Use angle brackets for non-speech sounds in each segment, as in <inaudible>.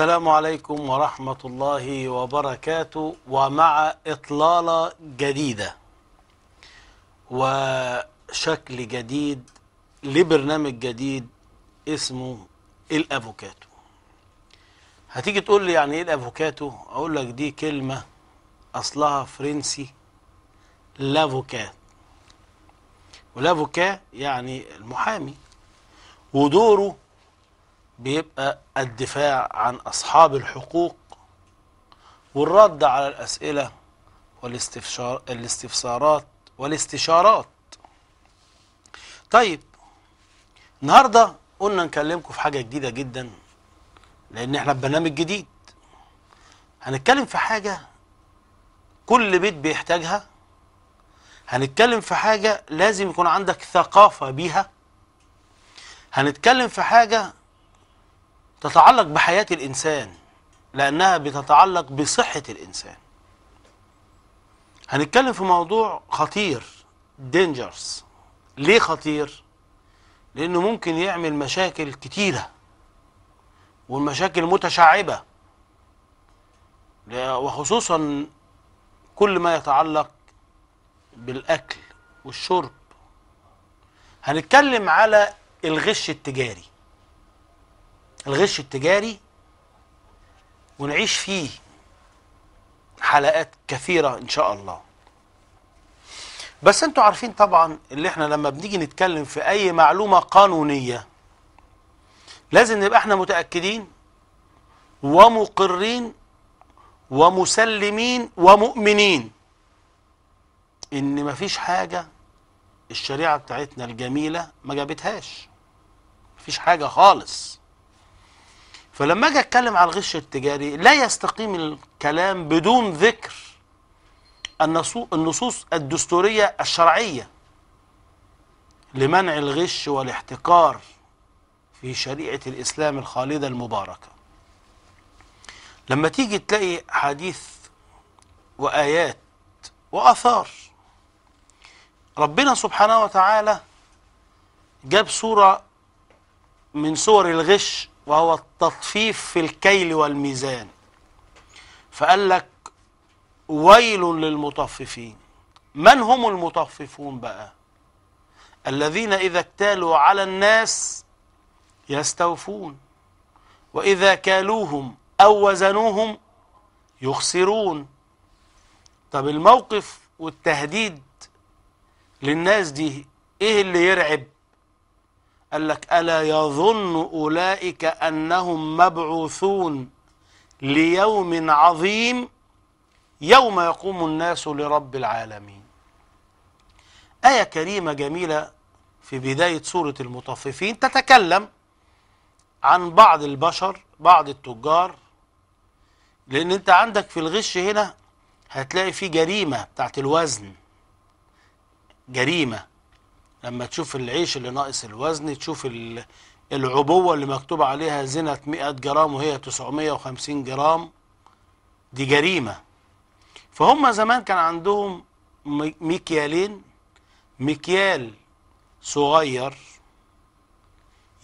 السلام عليكم ورحمة الله وبركاته ومع إطلالة جديدة وشكل جديد لبرنامج جديد اسمه الأفوكاتو. هتيجي تقول لي يعني إيه الأفوكاتو؟ أقول لك دي كلمة أصلها فرنسي لافوكات. ولافوكا يعني المحامي. ودوره بيبقى الدفاع عن أصحاب الحقوق والرد على الأسئلة والاستفشار الاستفسارات والاستشارات. طيب النهاردة قلنا نكلمكم في حاجة جديدة جدا لأن إحنا ببرنامج جديد. هنتكلم في حاجة كل بيت بيحتاجها. هنتكلم في حاجة لازم يكون عندك ثقافة بيها. هنتكلم في حاجة تتعلق بحياة الإنسان لأنها بتتعلق بصحة الإنسان. هنتكلم في موضوع خطير dangerous. ليه خطير؟ لأنه ممكن يعمل مشاكل كتيرة والمشاكل متشعبة. وخصوصا كل ما يتعلق بالأكل والشرب. هنتكلم على الغش التجاري. الغش التجاري ونعيش فيه حلقات كثيرة إن شاء الله. بس أنتوا عارفين طبعا اللي إحنا لما بنيجي نتكلم في أي معلومة قانونية لازم نبقى إحنا متأكدين ومقرين ومسلمين ومؤمنين إن مفيش حاجة الشريعة بتاعتنا الجميلة ما جابتهاش. مفيش حاجة خالص. فلما أجي أتكلم على الغش التجاري لا يستقيم الكلام بدون ذكر النصوص الدستورية الشرعية لمنع الغش والاحتكار في شريعة الإسلام الخالدة المباركة. لما تيجي تلاقي حديث وآيات وآثار ربنا سبحانه وتعالى جاب صورة من صور الغش وهو التطفيف في الكيل والميزان. فقال لك ويل للمطففين. من هم المطففون بقى؟ الذين إذا اكتالوا على الناس يستوفون وإذا كالوهم أو وزنوهم يخسرون. طب الموقف والتهديد للناس دي إيه اللي يرعب؟ قال لك ألا يظن أولئك أنهم مبعوثون ليوم عظيم يوم يقوم الناس لرب العالمين. آية كريمة جميلة في بداية سورة المطففين تتكلم عن بعض البشر بعض التجار لأن أنت عندك في الغش هنا هتلاقي في جريمة بتاعت الوزن. جريمة. لما تشوف العيش اللي ناقص الوزن تشوف العبوة اللي مكتوب عليها زنة 100 جرام وهي 950 جرام دي جريمة. فهم زمان كان عندهم مكيالين مكيال صغير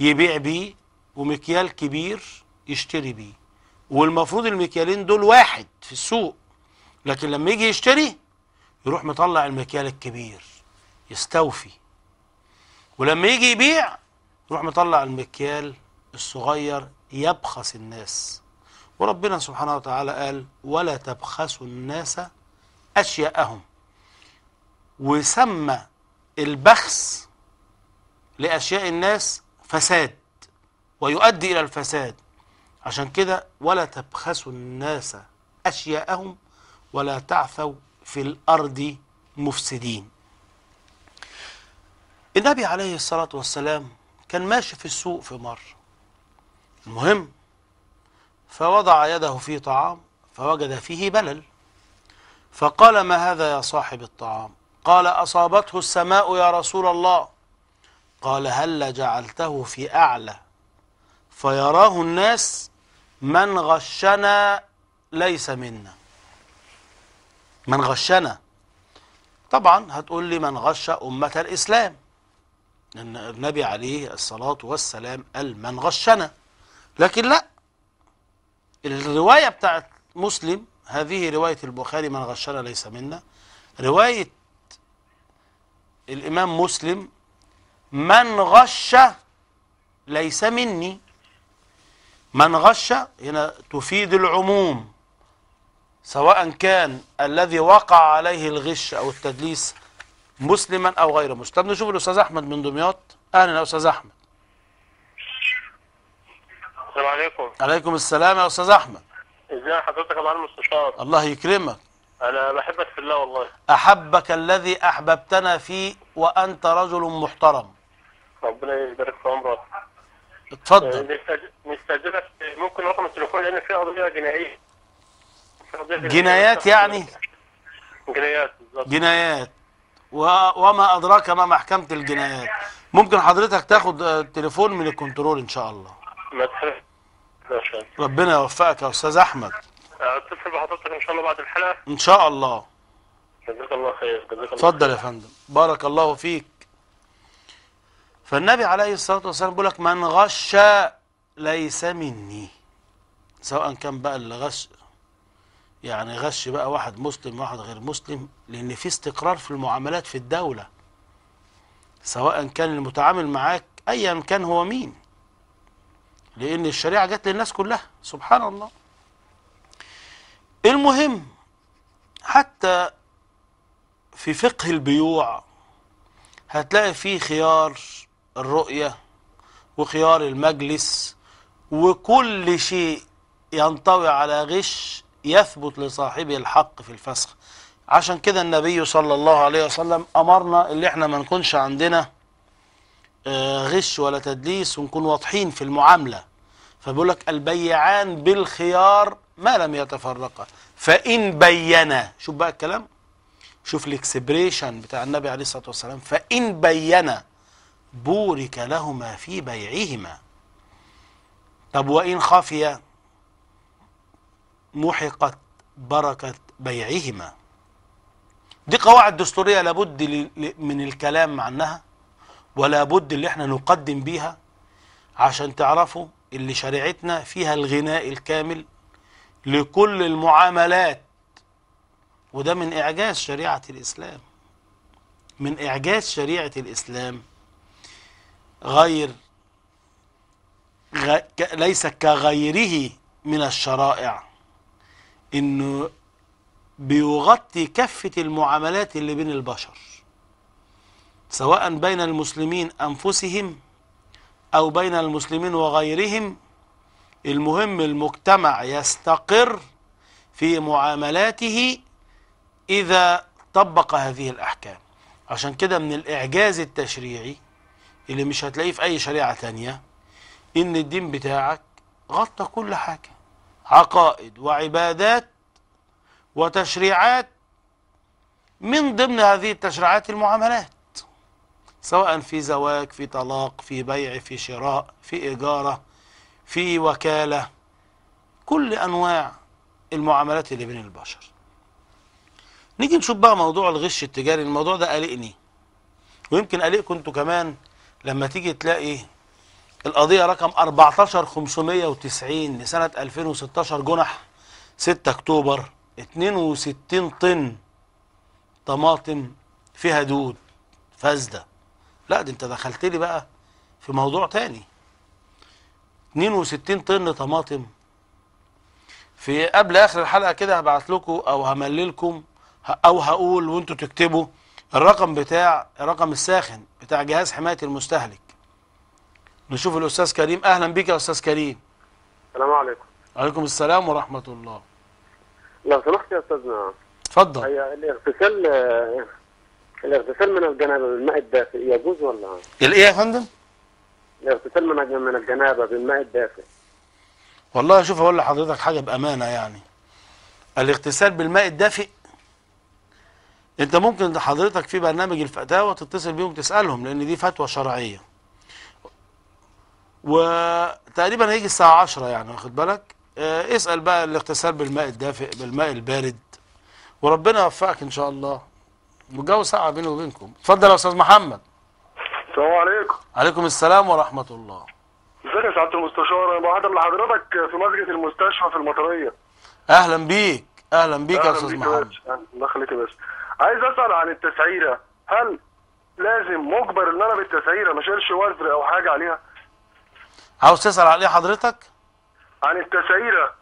يبيع بيه ومكيال كبير يشتري بيه. والمفروض المكيالين دول واحد في السوق. لكن لما يجي يشتري يروح مطلع المكيال الكبير يستوفي. ولما يجي يبيع يروح مطلع المكيال الصغير يبخس الناس. وربنا سبحانه وتعالى قال ولا تبخسوا الناس أشياءهم. وسمى البخس لأشياء الناس فساد ويؤدي إلى الفساد. عشان كده ولا تبخسوا الناس أشياءهم ولا تعثوا في الأرض مفسدين. النبي عليه الصلاة والسلام كان ماشي في السوق في مرة المهم فوضع يده في طعام فوجد فيه بلل. فقال ما هذا يا صاحب الطعام؟ قال أصابته السماء يا رسول الله. قال هل جعلته في أعلى؟ فيراه الناس من غشنا ليس منا. من غشنا؟ طبعا هتقول لي من غش أمة الإسلام. النبي عليه الصلاة والسلام قال من غشنا. لكن لا. الرواية بتاعت مسلم هذه رواية البخاري من غشنا ليس منا. رواية الإمام مسلم من غش ليس مني. من غش هنا تفيد العموم سواء كان الذي وقع عليه الغش أو التدليس مسلما أو غير مسلم. طب نشوف الأستاذ أحمد من دمياط. أهلا يا أستاذ أحمد. السلام عليكم. عليكم السلام يا أستاذ أحمد. ازي حضرتك يا معلم مستشار الله يكرمك. أنا بحبك في الله والله. أحبك الذي أحببتنا فيه وأنت رجل محترم. ربنا يبارك في عمرك. اتفضل. نستأج- نستأذنك ممكن رقم التليفون لأن في قضية جنائية. جنايات يعني؟ جنايات بالظبط. جنايات. وما أدراك ما محكمة الجنايات. ممكن حضرتك تاخد آه، تليفون من الكنترول إن شاء الله. ربنا يوفقك يا أستاذ أحمد. اتصل بحضرتك إن شاء الله بعد الحلقة. إن شاء الله. جزاك الله خير جزاك الله اتفضل يا فندم. بارك الله فيك. فالنبي عليه الصلاة والسلام بيقول لك من غش ليس مني. سواء كان بقى اللي غش يعني غش بقى واحد مسلم واحد غير مسلم لأن في استقرار في المعاملات في الدولة سواء كان المتعامل معاك أيا كان هو مين. لأن الشريعة جت للناس كلها سبحان الله. المهم حتى في فقه البيوع هتلاقي فيه خيار الرؤية وخيار المجلس وكل شيء ينطوي على غش يثبت لصاحبه الحق في الفسخ. عشان كده النبي صلى الله عليه وسلم أمرنا اللي إحنا ما نكونش عندنا آه، غش ولا تدليس ونكون واضحين في المعاملة. فبيقول لك البيعان بالخيار ما لم يتفرقا. فإن بينا شوف بقى الكلام. شوف ال expression بتاع النبي عليه الصلاة والسلام. فإن بينا بورك لهما في بيعهما. طب وإن خفي محقت بركة بيعهما. دي قواعد دستورية لابد من الكلام عنها ولا بد اللي إحنا نقدم بيها عشان تعرفوا اللي شريعتنا فيها الغناء الكامل لكل المعاملات. وده من إعجاز شريعة الإسلام. من إعجاز شريعة الإسلام. غير. ليس كغيره من الشرائع. إنه بيغطي كافة المعاملات اللي بين البشر سواء بين المسلمين أنفسهم أو بين المسلمين وغيرهم المهم المجتمع يستقر في معاملاته إذا طبق هذه الأحكام. عشان كده من الإعجاز التشريعي اللي مش هتلاقيه في أي شريعة تانية إن الدين بتاعك غطى كل حاجة. عقائد وعبادات وتشريعات من ضمن هذه التشريعات المعاملات سواء في زواج في طلاق في بيع في شراء في إجارة في وكالة كل أنواع المعاملات اللي بين البشر. نيجي نشوف بقى موضوع الغش التجاري الموضوع ده قلقني. ويمكن قلقكم أنتوا كمان لما تيجي تلاقي القضية رقم 14590 لسنة 2016 جنح 6 أكتوبر 62 طن طماطم فيها دود فاسدة. لا ده انت دخلت لي بقى في موضوع تاني. 62 طن طماطم. في قبل آخر الحلقة كده هبعت لكم أو همللكم أو هقول وانتوا تكتبوا الرقم بتاع الرقم الساخن بتاع جهاز حماية المستهلك. نشوف الأستاذ كريم. أهلا بك يا أستاذ كريم. السلام عليكم. عليكم السلام ورحمة الله. لو سمحت يا أستاذنا. اتفضل هي الاغتسال الاغتسال من الجنابة بالماء الدافئ. يجوز ولا؟ الإيه يا فندم؟ الاغتسال من من الجنابة بالماء الدافئ. والله شوف أقول لحضرتك حاجة بأمانة يعني. الاغتسال بالماء الدافئ أنت ممكن حضرتك في برنامج الفتاوى تتصل بيهم تسالهم لأن دي فتوى شرعية. وتقريبا هيجي الساعة 10 يعني واخد بالك؟ آه اسأل بقى الاغتسال بالماء الدافئ بالماء البارد. وربنا يوفقك إن شاء الله. والجو ساعه بيني وبينكم. اتفضل يا أستاذ محمد. السلام عليكم. عليكم السلام ورحمة الله. ازيك يا سعادة المستشار؟ أنا بقدم لحضرتك في مسجد المستشفى في المطرية. أهلا بيك. أهلا بيك يا أستاذ محمد. الله يخليك يا باشا. عايز أسأل عن التسعيرة. هل لازم مجبر إن أنا بالتسعيرة ما أشيلش وزر أو حاجة عليها؟ عاوز تسأل عليه حضرتك؟ عن التسعيرة.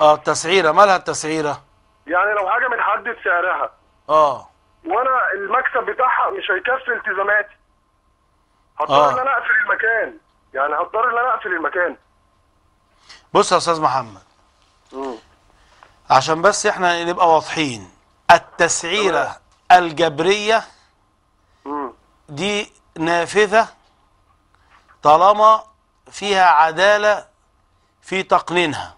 آه التسعيرة. مالها التسعيرة؟ يعني لو حاجة متحدد سعرها. آه. وأنا المكسب بتاعها مش هيكفي التزاماتي. هضطر آه. إن أنا أقفل المكان. يعني هضطر إن أنا أقفل المكان. بص يا أستاذ محمد. عشان بس إحنا نبقى واضحين التسعيرة الجبرية امم دي نافذة طالما فيها عدالة في تقنينها.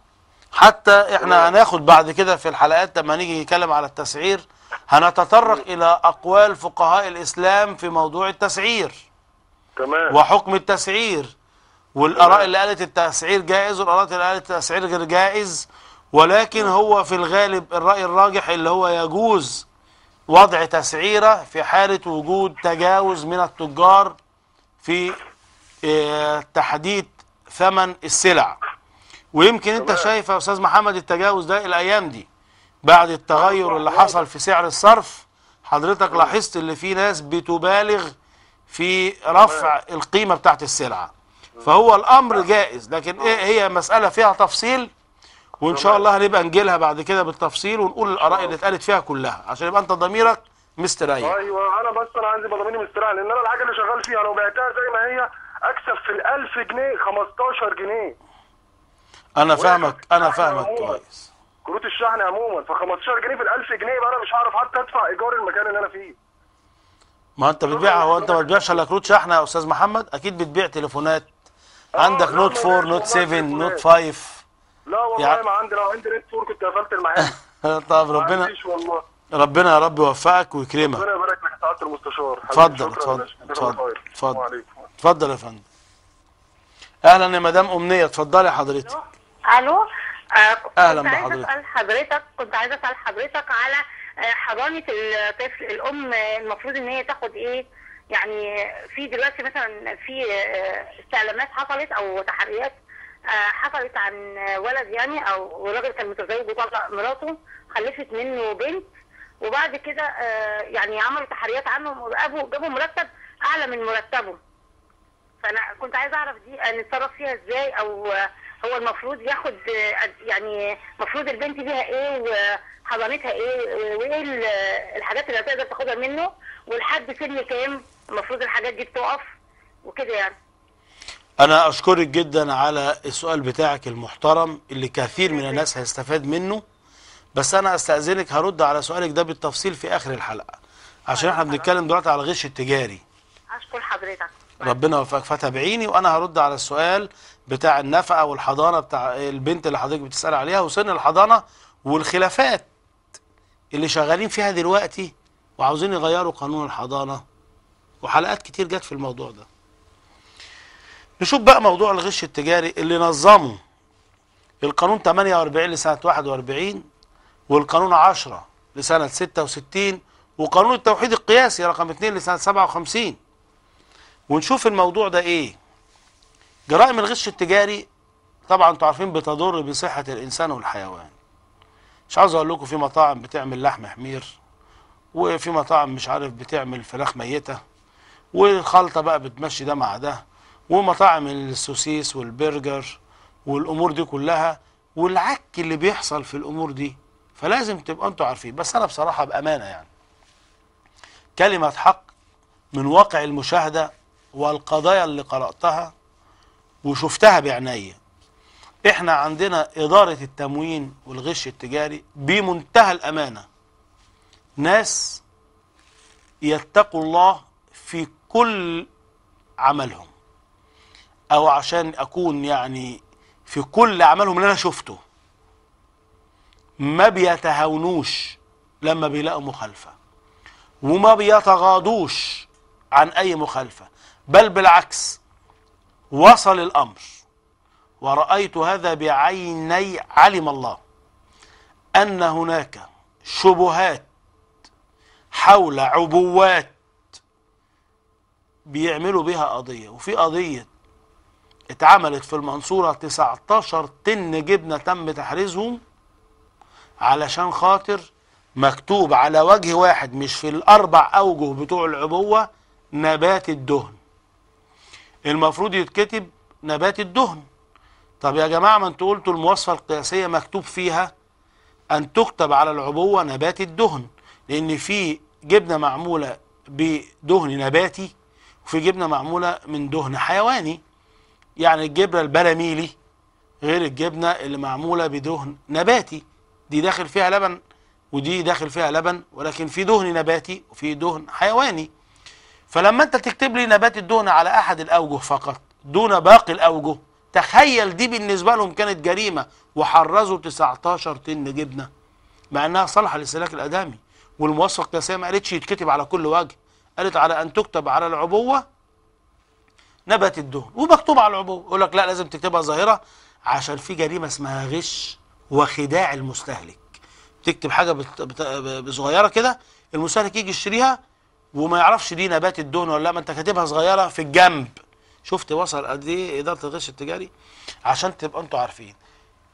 حتى إحنا هناخد بعد كده في الحلقات لما نيجي نتكلم على التسعير هنتطرق إلى أقوال فقهاء الإسلام في موضوع التسعير. تمام. وحكم التسعير. والآراء اللي قالت التسعير جائز والآراء اللي قالت التسعير غير جائز. ولكن هو في الغالب الرأي الراجح اللي هو يجوز وضع تسعيرة في حالة وجود تجاوز من التجار في تحديد ثمن السلع. ويمكن انت. شايف يا أستاذ محمد التجاوز ده الأيام دي بعد التغير اللي حصل في سعر الصرف حضرتك لاحظت اللي في ناس بتبالغ في رفع القيمة بتاعت السلعة. فهو الأمر جائز لكن إيه هي مسألة فيها تفصيل؟ وإن شاء الله هنبقى نجيلها بعد كده بالتفصيل ونقول الآراء اللي اتقالت فيها كلها عشان يبقى أنت ضميرك مستريح. أيوه أنا بس أنا عندي بضاميني مستريح لأن أنا الحاجة اللي شغال فيها لو بعتها زي ما هي أكسب في ال 1000 جنيه 15 جنيه. أنا فاهمك أنا فاهمك كويس. كروت الشحن عموما ف 15 جنيه في ال 1000 جنيه يبقى أنا مش هعرف حتى أدفع إيجار المكان اللي أنا فيه. ما أنت بتبيع هو أنت ما بتبيعش إلا كروت شحن يا أستاذ محمد؟ أكيد بتبيع تليفونات. عندك لا، نوت 4 ما بيعش نوت والله 7 تليفونات. نوت 5 لا والله يعني- ما عندي لو عندي Note Four كنت قفلت المحل. <laughs> طب ربنا والله. ربنا يا رب يوفقك ويكرمك. ربنا يبارك لك سعادة المستشار. اتفضل، اتفضل، اتفضل،. اتفضل. اتفضل يا فندم. أهلا يا مدام أمنية. اتفضلي يا حضرتك. ألو؟ آه عايزة بحضرتك. أسأل حضرتك كنت عايزة أسأل حضرتك على آه، حضانة الطفل الأم المفروض إن هي تاخد إيه؟ يعني في دلوقتي مثلا في آه، استعلامات حصلت أو تحريات حصلت عن ولد يعني أو راجل كان متزوج وطلق مراته خلفت منه بنت وبعد كده يعني عملوا تحريات عنه وجابوا جابوا مرتب أعلى من مرتبه. فأنا كنت عايزة أعرف دي نتصرف فيها إزاي أو هو المفروض ياخد يعني المفروض البنت ليها إيه وحضانتها إيه وإيه ال- الحاجات اللي هتقدر تاخدها منه ولحد سن كام المفروض الحاجات دي بتقف وكده يعني. أنا أشكرك جدا على السؤال بتاعك المحترم اللي كثير من الناس هيستفاد منه بس أنا أستأذنك هرد على سؤالك ده بالتفصيل في آخر الحلقة عشان إحنا بنتكلم دلوقتي على الغش التجاري. أشكر حضرتك. ربنا يوفقك. فتابعيني وأنا هرد على السؤال بتاع النفقة والحضانة بتاع البنت اللي حضرتك بتسأل عليها وسن الحضانة والخلافات اللي شغالين فيها دلوقتي وعاوزين يغيروا قانون الحضانة. وحلقات كتير جت في الموضوع ده. نشوف بقى موضوع الغش التجاري اللي نظمه. القانون 48 لسنة 41 والقانون 10 لسنة 66 وقانون التوحيد القياسي رقم 2 لسنة 57 ونشوف الموضوع ده إيه. جرائم الغش التجاري طبعا أنتوا عارفين بتضر بصحة الإنسان والحيوان. مش عاوز أقول لكم في مطاعم بتعمل لحم حمير وفي مطاعم مش عارف بتعمل فراخ ميتة والخلطة بقى بتمشي ده مع ده ومطاعم السوسيس والبرجر والأمور دي كلها والعك اللي بيحصل في الأمور دي فلازم تبقى أنتوا عارفين. بس أنا بصراحة بأمانة يعني كلمة حق من واقع المشاهدة والقضايا اللي قرأتها وشفتها بعناية. إحنا عندنا إدارة التموين والغش التجاري بمنتهى الأمانة. ناس يتقوا الله في كل عملهم. أو عشان أكون يعني في كل عملهم اللي أنا شفته. ما بيتهاونوش لما بيلاقوا مخالفة. وما بيتغاضوش عن أي مخالفة. بل بالعكس وصل الأمر. ورأيت هذا بعيني علم الله أن هناك شبهات حول عبوات بيعملوا بها قضية. وفي قضية اتعملت في المنصورة 19 طن جبنة تم تحريزهم علشان خاطر مكتوب على وجه واحد مش في الأربع أوجه بتوع العبوة نبات الدهن. المفروض يتكتب نبات الدهن. طب يا جماعة ما أنتوا قلتوا المواصفة القياسية مكتوب فيها أن تكتب على العبوة نبات الدهن لأن في جبنة معمولة بدهن نباتي وفي جبنة معمولة من دهن حيواني. يعني الجبنة البراميلي غير الجبنة اللي معمولة بدهن نباتي. دي داخل فيها لبن ودي داخل فيها لبن ولكن في دهن نباتي وفي دهن حيواني. فلما انت تكتب لي نبات الدهن على احد الاوجه فقط دون باقي الاوجه تخيل دي بالنسبة لهم كانت جريمة وحرزوا 19 طن جبنة مع انها صالحة للاستهلاك الادامي والمواصفة القياسية ما قالتش يتكتب على كل وجه قالت على أن تكتب على العبوة نبات الدهن ومكتوب على العبوة. يقول لك لا لازم تكتبها ظاهرة عشان في جريمة اسمها غش وخداع المستهلك. تكتب حاجة بت- بت- صغيرة كده المستهلك يجي يشتريها وما يعرفش دي نبات الدهن ولا لا ما انت كاتبها صغيرة في الجنب. شفت وصل قد إيه؟ إدارة الغش التجاري؟ عشان تبقى أنتوا عارفين.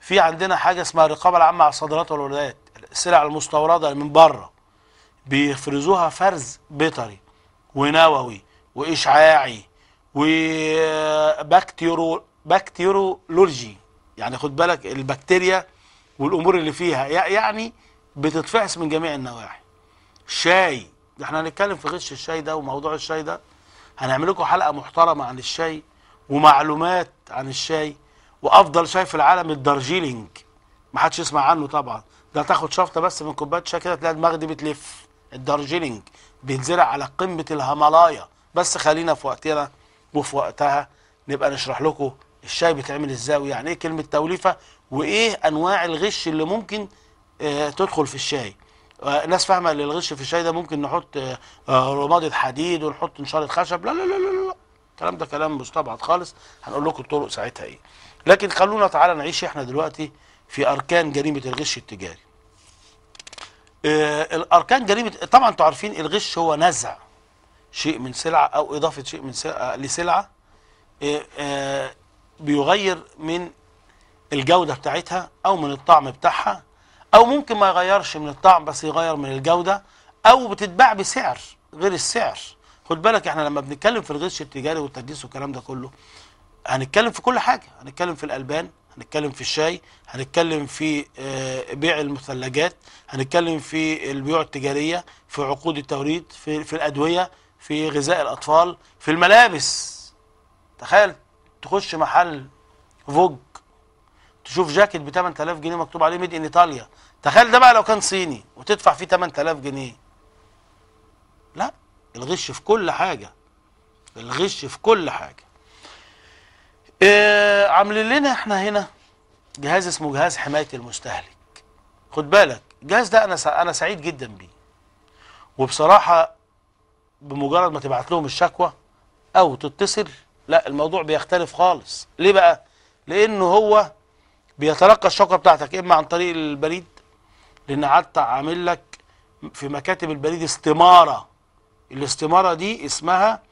في عندنا حاجة اسمها الرقابة العامة على الصادرات والواردات السلع المستوردة من بره. بيفرزوها فرز بيطري ونووي وإشعاعي وبكتيرو بكتيرولوجي. يعني خد بالك البكتيريا والأمور اللي فيها يع- يعني بتتفحص من جميع النواحي. شاي إحنا هنتكلم في غش الشاي ده وموضوع الشاي ده. هنعمل لكم حلقة محترمة عن الشاي ومعلومات عن الشاي وأفضل شاي في العالم الدارجيلينج. ما حدش يسمع عنه طبعا. ده تاخد شفطة بس من كوباية شاي كده تلاقي دماغ دي بتلف. الدارجيلينج بيتزرع على قمة الهيمالايا. بس خلينا في وقتنا وفي وقتها نبقى نشرح لكم الشاي بيتعمل إزاي ويعني إيه كلمة توليفة وإيه أنواع الغش اللي ممكن آه، تدخل في الشاي. الناس فاهمة ان الغش في الشاي ده ممكن نحط آه، آه، رمادة حديد ونحط نشارة خشب. لا لا لا لا لا. الكلام ده كلام مستبعد خالص. هنقول لكم الطرق ساعتها إيه. لكن خلونا تعالى نعيش إحنا دلوقتي في أركان جريمة الغش التجاري. آه، الأركان جريمة طبعا أنتوا عارفين الغش هو نزع شيء من سلعة أو إضافة شيء من سلعة لسلعة. آه، آه، بيغير من الجودة بتاعتها أو من الطعم بتاعها أو ممكن ما يغيرش من الطعم بس يغير من الجودة أو بتتباع بسعر غير السعر. خد بالك إحنا لما بنتكلم في الغش التجاري والتدليس والكلام ده كله هنتكلم في كل حاجة. هنتكلم في الألبان هنتكلم في الشاي هنتكلم في آه، بيع المثلجات هنتكلم في البيوع التجارية في عقود التوريد في في الأدوية في غذاء الأطفال في الملابس. تخيل تخش محل فوج تشوف جاكيت ب 8000 جنيه مكتوب عليه ميد ان ايطاليا تخيل ده بقى لو كان صيني وتدفع فيه 8000 جنيه. لا الغش في كل حاجة. الغش في كل حاجة. آه عاملين لنا إحنا هنا جهاز اسمه جهاز حماية المستهلك. خد بالك الجهاز ده أنا أنا سعيد جدا بيه. وبصراحة بمجرد ما تبعت لهم الشكوى أو تتصل لا الموضوع بيختلف خالص. ليه بقى؟ لأنه هو بيتلقى الشكوى بتاعتك إما عن طريق البريد لأن قعدت عامل لك في مكاتب البريد استمارة. الاستمارة دي اسمها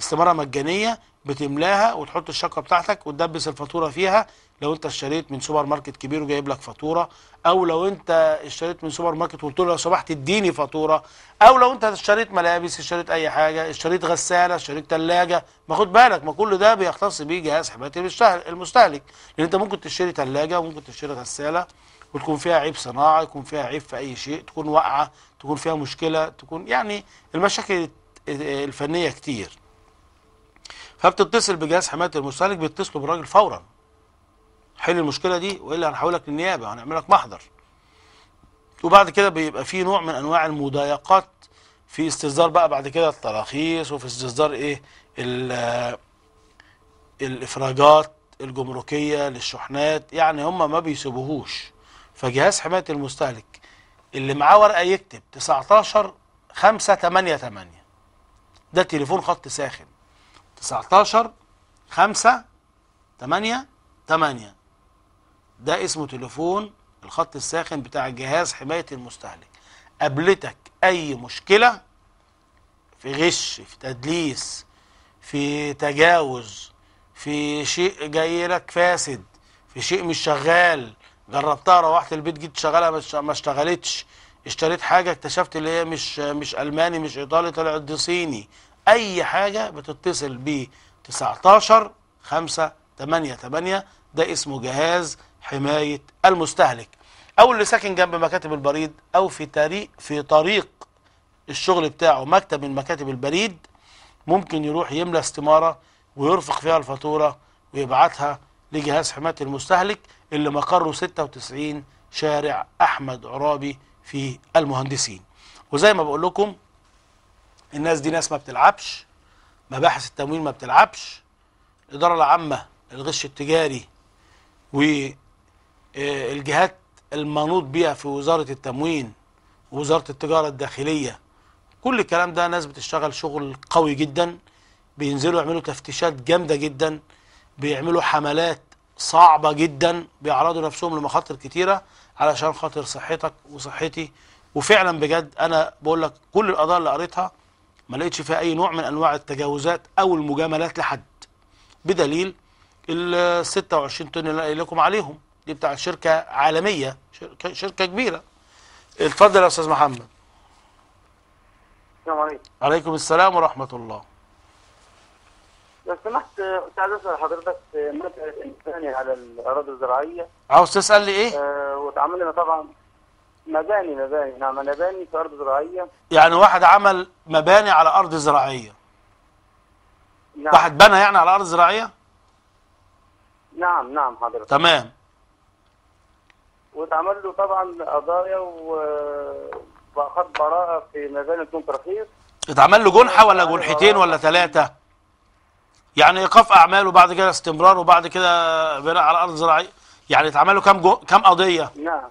استمارة مجانية بتملاها وتحط الشكوى بتاعتك وتدبس الفاتورة فيها. لو أنت اشتريت من سوبر ماركت كبير وجايب لك فاتورة أو لو أنت اشتريت من سوبر ماركت وقلت له لو سمحت اديني فاتورة. أو لو أنت اشتريت ملابس اشتريت أي حاجة اشتريت غسالة اشتريت ثلاجه ما خد بالك ما كل ده بيختص بيه جهاز حماية المستهل- المستهلك. لأن أنت ممكن تشتري ثلاجه وممكن تشتري غسالة وتكون فيها عيب صناعه يكون فيها عيب في أي شيء تكون واقعة تكون فيها مشكلة تكون يعني المشاكل الفنية كتير. فبتتصل بجهاز حماية المستهلك بيتصلوا بالراجل فورا. حل المشكلة دي وإلا هنحولك للنيابة وهنعمل لك محضر. وبعد كده بيبقى في نوع من أنواع المضايقات في استصدار بقى بعد كده التراخيص وفي استصدار إيه؟ ال- الإفراجات الجمركية للشحنات يعني هم ما بيسيبوهوش. فجهاز حماية المستهلك اللي معاه ورقة يكتب 19 5 8 8 ده تليفون خط ساخن. 19 5 8 8 ده اسمه تليفون الخط الساخن بتاع جهاز حماية المستهلك. قابلتك أي مشكلة في غش في تدليس في تجاوز في شيء جاي لك فاسد في شيء مش شغال جربتها روحت البيت جيت شغالها ما اشتغلتش. اشتريت حاجة اكتشفت اللي هي مش مش ألماني مش إيطالي طلعت دي صيني. أي حاجة بتتصل ب 19 5 8 8 ده اسمه جهاز حماية المستهلك. أو اللي ساكن جنب مكاتب البريد أو في طريق في طريق الشغل بتاعه مكتب من مكاتب البريد ممكن يروح يملى استمارة ويرفق فيها الفاتورة ويبعتها لجهاز حماية المستهلك اللي مقره 96 شارع أحمد عرابي في المهندسين. وزي ما بقول لكم الناس دي ناس ما بتلعبش مباحث التمويل ما بتلعبش الإدارة العامة للغش التجاري والجهات المنوط بيها في وزارة التموين ووزارة التجارة الداخلية كل الكلام ده ناس بتشتغل شغل قوي جدا بينزلوا يعملوا تفتيشات جامدة جدا بيعملوا حملات صعبة جدا بيعرضوا نفسهم لمخاطر كتيرة علشان خاطر صحتك وصحتي. وفعلا بجد أنا بقول لك كل القضايا اللي قريتها ما لقيتش فيها أي نوع من أنواع التجاوزات أو المجاملات لحد. بدليل ال 26 طن اللي قايل لكم عليهم. دي بتاع شركة عالمية شركة, شركة كبيرة. اتفضل يا أستاذ محمد. السلام عليكم. عليكم السلام ورحمة الله. لو سمحت كنت عايز أسأل حضرتك مسألة الثاني على الأراضي الزراعية. عاوز تسأل لي إيه؟ آه، واتعاملنا طبعا مباني مباني. نعم مباني في أرض زراعية. يعني واحد عمل مباني على أرض زراعية. نعم. واحد بنى يعني على أرض زراعية؟ نعم نعم حضرتك. تمام. واتعمل له طبعا قضايا و- واخد براءة في مباني بدون ترخيص. اتعمل له جنحة ولا جنحتين ولا ثلاثة؟ يعني ايقاف اعمال وبعد كده استمرار وبعد كده بناء على أرض زراعية. يعني اتعمل له كام جو... كام قضية؟ نعم.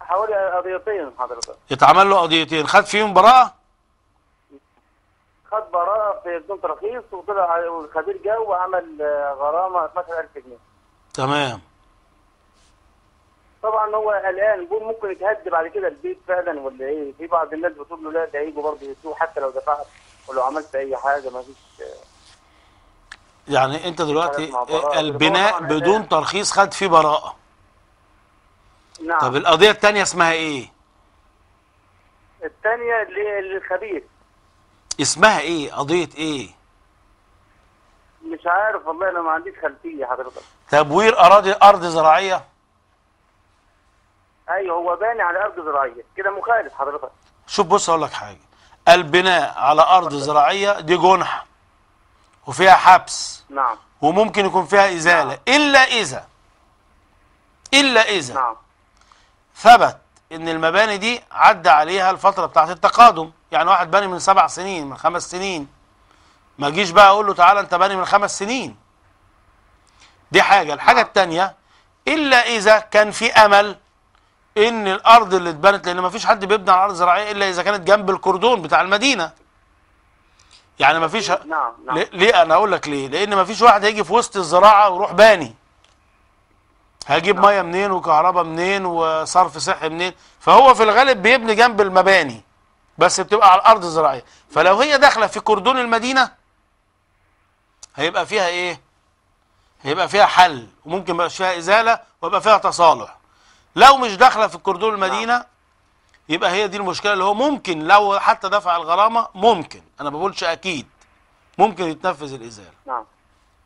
حوالي قضيتين حضرتك. اتعمل له قضيتين. خد فيهم براءة؟ خد براءة في بدون ترخيص وطلع والخبير جه وعمل غرامة 12000 جنيه. تمام. طبعا هو قلقان بيقول ممكن يتهد بعد كده البيت فعلا ولا إيه؟ في بعض الناس بتقول له لا ده هيجوا برضه يسوق حتى لو دفعت. ولو عملت أي حاجة ما فيش يعني أنت دلوقتي. البناء طبعاً بدون ترخيص خد فيه براءة. نعم. طب القضية التانية اسمها إيه؟ الثانية اللي للخبير اسمها إيه؟ قضية إيه؟ مش عارف والله أنا ما عنديش خلفية حضرتك. تبوير اراضي أرض زراعية؟ أيوه هو باني على أرض زراعية. كده مخالف حضرتك. شوف بص أقول لك حاجة. البناء على أرض زراعية دي جنحة وفيها حبس نعم. وممكن يكون فيها إزالة. نعم. إلا إذا إلا إذا نعم. ثبت إن المباني دي عدى عليها الفترة بتاعت التقادم. يعني واحد باني من سبع سنين من خمس سنين. ما جيش بقى أقول له تعالى أنت باني من خمس سنين. دي حاجة. الحاجة التانية إلا إذا كان في أمل إن الأرض اللي اتبنت لأن ما فيش حد بيبني على أرض زراعية إلا إذا كانت جنب الكردون بتاع المدينة. يعني ما فيش نعم نعم. ليه- أنا أقول لك ليه. لأن ما فيش واحد هيجي في وسط الزراعة ويروح باني. هجيب مية منين وكهرباء منين وصرف صحي منين؟ فهو في الغالب بيبني جنب المباني بس بتبقى على الأرض الزراعية. فلو هي داخلة في كردون المدينة هيبقى فيها إيه؟ هيبقى فيها حل وممكن يبقاش فيها إزالة ويبقى فيها تصالح. لو مش داخلة في كردون المدينة يبقى هي دي المشكلة اللي هو ممكن لو حتى دفع الغرامة ممكن. أنا ما بقولش أكيد. ممكن يتنفذ الإزالة. نعم.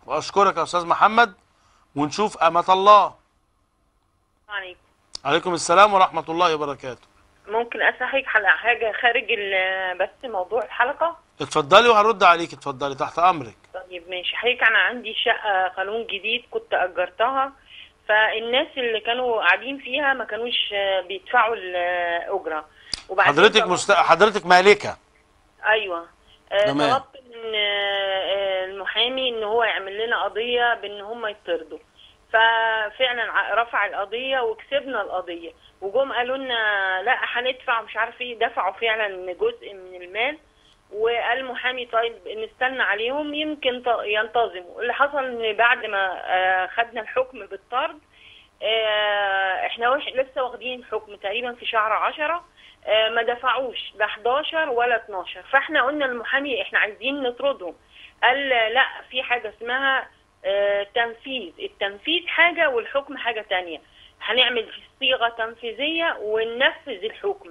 وأشكرك يا أستاذ محمد ونشوف أمة الله. عليكم. عليكم السلام ورحمة الله وبركاته. ممكن حضرتك على حاجة خارج بس موضوع الحلقة؟ اتفضلي وهرد عليك اتفضلي تحت أمرك. طيب ماشي. حضرتك أنا عندي شقة قانون جديد كنت أجرتها. فالناس اللي كانوا قاعدين فيها ما كانوش بيدفعوا الأجرة. وبعدين حضرتك مست... حضرتك مالكة. أيوه. آه، تمام. طلبت من آه، المحامي إن هو يعمل لنا قضية بإن هم يطردوا. ففعلا رفع القضية وكسبنا القضية. وجم قالوا لنا لا هندفع مش عارف إيه. دفعوا فعلا جزء من المال. وقال المحامي طيب نستنى عليهم يمكن ينتظموا. اللي حصل إن بعد ما آه، خدنا الحكم بالطرد آه، إحنا لسه واخدين حكم تقريبا في شهر عشرة آه، ما دفعوش لا 11 ولا 12 فإحنا قلنا للمحامي إحنا عايزين نطردهم. قال لا في حاجة اسمها تنفيذ. التنفيذ حاجة والحكم حاجة تانية. هنعمل في صيغة تنفيذية وننفذ الحكم.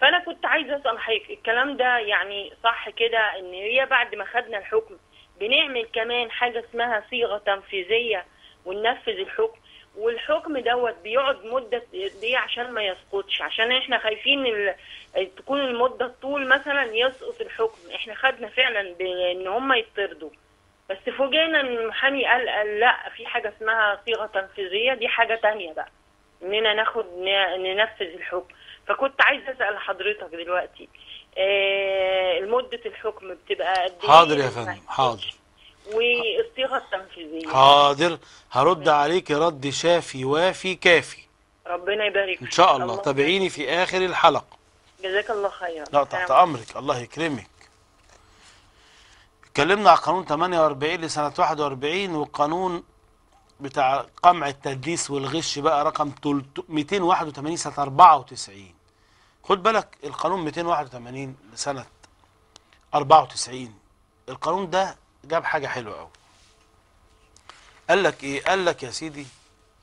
فأنا كنت عايزة أسأل حضرتك الكلام ده يعني صح كده إن هي بعد ما خدنا الحكم بنعمل كمان حاجة اسمها صيغة تنفيذية وننفذ الحكم؟ والحكم دوت بيقعد مدة إيه عشان ما يسقطش عشان إحنا خايفين ال... تكون المدة طول مثلا يسقط الحكم. إحنا خدنا فعلا بإن هم يطردوا. بس فوجئنا إن المحامي قال, قال لأ في حاجة اسمها صيغة تنفيذية دي حاجة تانية بقى. إننا ناخد ننفذ الحكم. فكنت عايزه أسأل حضرتك دلوقتي آه مدة الحكم بتبقى قد إيه؟ حاضر يا فندم حاضر. والصيغة التنفيذية. حاضر. هرد عليك رد شافي وافي كافي. ربنا يبارك إن شاء. الله. تابعيني في آخر الحلقة. جزاك الله خيرا. لا تحت أمرك. الله يكرمك. اتكلمنا على قانون 48 لسنة 41 والقانون بتاع قمع التدليس والغش بقى رقم 281 سنه 94 خد بالك القانون 281 لسنة 94 القانون ده جاب حاجة حلوة قوي قال لك إيه؟ قال لك يا سيدي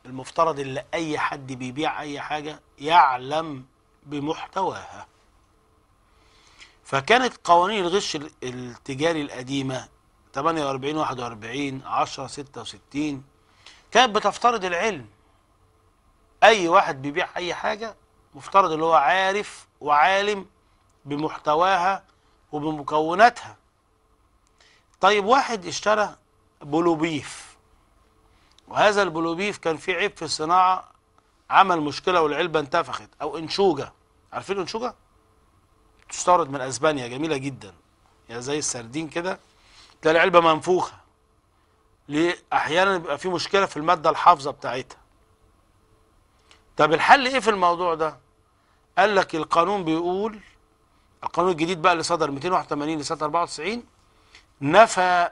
المفترض إن أي حد بيبيع أي حاجة يعلم بمحتواها. فكانت قوانين الغش ال- التجاري القديمة 48 41 10 66 كانت بتفترض العلم. أي واحد بيبيع أي حاجة مفترض اللي هو عارف وعالم بمحتواها وبمكوناتها. طيب واحد اشترى بلوبيف وهذا البلوبيف كان فيه عيب في الصناعة عمل مشكلة والعلبة انتفخت أو انشوجة. عارفين الانشوجة؟ تستورد من أسبانيا جميلة جدا. يعني زي السردين كده تلاقي العلبة منفوخة. ليه؟ أحيانا بيبقى في مشكلة في المادة الحافظة بتاعتها. طب الحل إيه في الموضوع ده؟ قال لك القانون بيقول القانون الجديد بقى اللي صدر 281 لسنة 94 نفى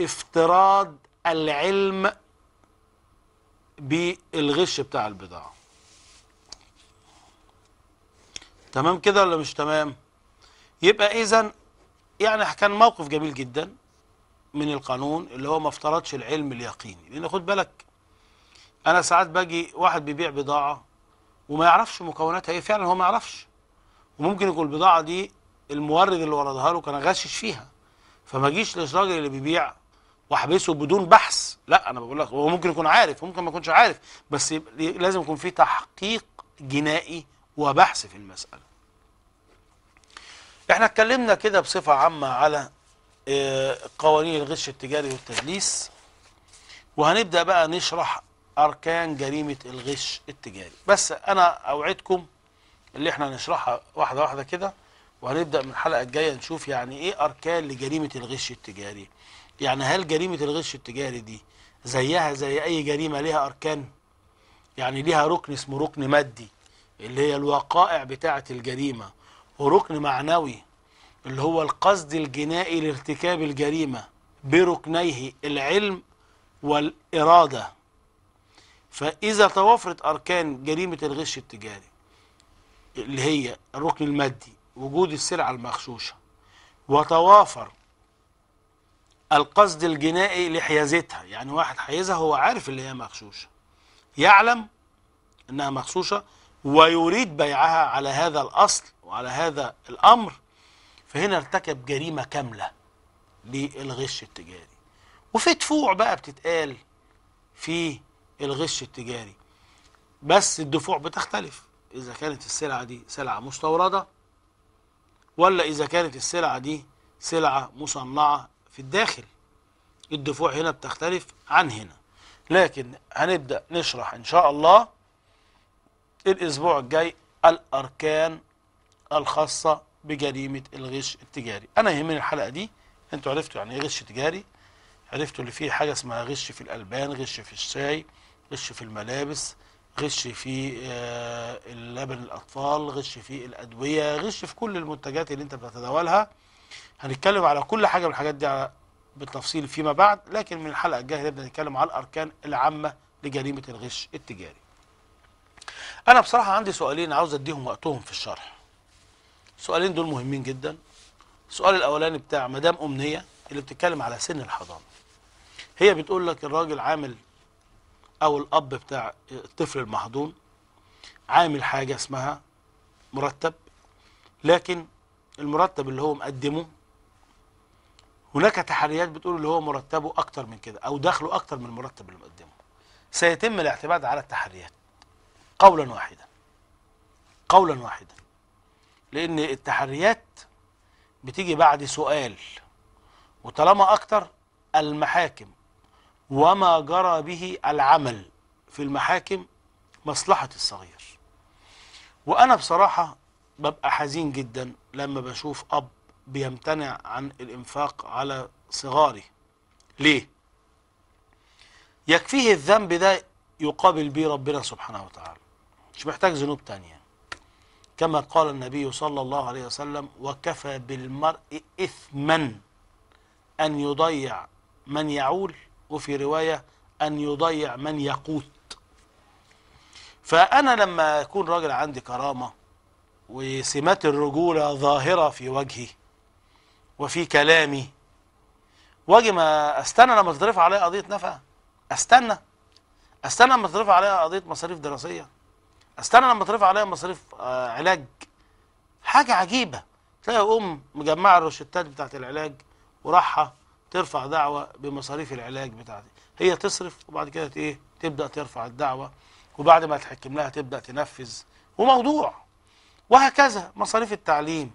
افتراض العلم بالغش بتاع البضاعة. تمام كده ولا مش تمام؟ يبقى اذا يعني كان موقف جميل جدا من القانون اللي هو ما افترضش العلم اليقيني. لأن خد بالك أنا ساعات باجي واحد بيبيع بضاعة وما يعرفش مكوناتها إيه. فعلا هو ما يعرفش. وممكن يكون البضاعة دي المورد اللي وردها له كان غشش فيها. فما اجيش للراجل اللي بيبيع واحبسه بدون بحث. لا أنا بقول لك هو ممكن يكون عارف ممكن ما يكونش عارف. بس لازم يكون في تحقيق جنائي وبحث في المسألة. إحنا اتكلمنا كده بصفة عامة على آه، قوانين الغش التجاري والتدليس. وهنبدأ بقى نشرح أركان جريمة الغش التجاري. بس أنا أوعدكم اللي إحنا هنشرحها واحدة واحدة كده وهنبدأ من الحلقة الجاية نشوف يعني إيه أركان لجريمة الغش التجاري. يعني هل جريمة الغش التجاري دي زيها زي أي جريمة ليها أركان؟ يعني ليها ركن اسمه ركن مادي اللي هي الوقائع بتاعة الجريمة وركن معنوي اللي هو القصد الجنائي لارتكاب الجريمة بركنيه العلم والإرادة. فإذا توافرت أركان جريمة الغش التجاري اللي هي الركن المادي وجود السلعه المغشوشة وتوافر القصد الجنائي لحيازتها يعني واحد حيزها هو عارف اللي هي مغشوشة يعلم إنها مغشوشة ويريد بيعها على هذا الأصل وعلى هذا الأمر فهنا ارتكب جريمة كاملة للغش التجاري. وفي دفوع بقى بتتقال في الغش التجاري. بس الدفوع بتختلف. إذا كانت السلعة دي سلعة مستوردة ولا إذا كانت السلعة دي سلعة مصنعة في الداخل. الدفوع هنا بتختلف عن هنا. لكن هنبدأ نشرح إن شاء الله الأسبوع الجاي الأركان الخاصة بجريمة الغش التجاري. أنا يهمني الحلقة دي. أنتوا عرفتوا يعني إيه غش تجاري؟ عرفتوا اللي فيه حاجة اسمها غش في الألبان غش في الشاي. غش في الملابس غش في آه، اللبن الأطفال غش في الأدوية غش في كل المنتجات اللي أنت بتتداولها. هنتكلم على كل حاجة من الحاجات دي بالتفصيل فيما بعد لكن من الحلقة الجاية هنبدا نتكلم على الأركان العامة لجريمة الغش التجاري. أنا بصراحة عندي سؤالين عاوز أديهم وقتهم في الشرح. السؤالين دول مهمين جدا. السؤال الأولاني بتاع مدام أمنية اللي بتتكلم على سن الحضانة. هي بتقول لك الراجل عامل أو الأب بتاع الطفل المحضون عامل حاجة اسمها مرتب لكن المرتب اللي هو مقدمه هناك تحريات بتقول اللي هو مرتبه أكتر من كده أو دخله أكتر من المرتب اللي مقدمه. سيتم الاعتماد على التحريات قولا واحدا قولا واحدا لأن التحريات بتيجي بعد سؤال وطالما أكتر المحاكم وما جرى به العمل في المحاكم مصلحة الصغير. وأنا بصراحة ببقى حزين جدا لما بشوف أب بيمتنع عن الإنفاق على صغاره. ليه؟ يكفيه الذنب ده يقابل بيه ربنا سبحانه وتعالى. مش محتاج ذنوب تانية. كما قال النبي صلى الله عليه وسلم وكفى بالمرء إثما أن يضيع من يعول وفي رواية أن يضيع من يقوت. فأنا لما أكون راجل عندي كرامة وسمات الرجولة ظاهرة في وجهي وفي كلامي وأجي ما أستنى لما تترفع عليا قضية نفقه أستنى. أستنى لما تترفع عليا قضية مصاريف دراسية. أستنى لما ترفع عليا مصاريف آه علاج. حاجة عجيبة. تلاقي ام مجمعه الروشتات بتاعت العلاج وراحة. ترفع دعوة بمصاريف العلاج بتاعتي. هي تصرف وبعد كده إيه تبدأ ترفع الدعوة وبعد ما تحكم لها تبدأ تنفذ. وموضوع. وهكذا مصاريف التعليم.